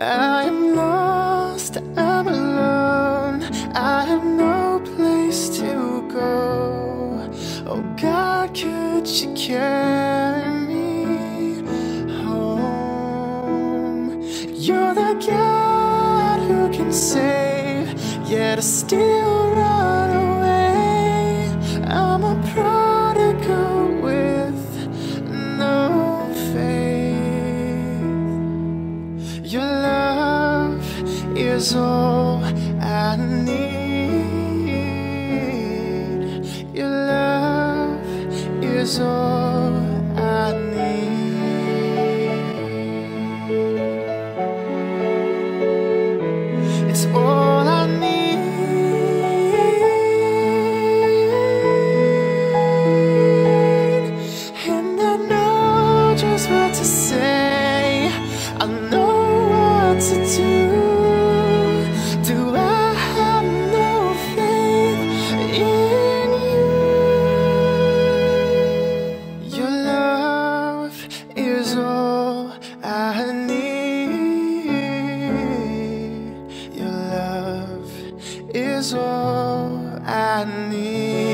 I am lost, I'm alone. I have no place to go. Oh God, could you carry me home? You're the God who can save, yet I still run away. Is all I need. Your love is all is all I need.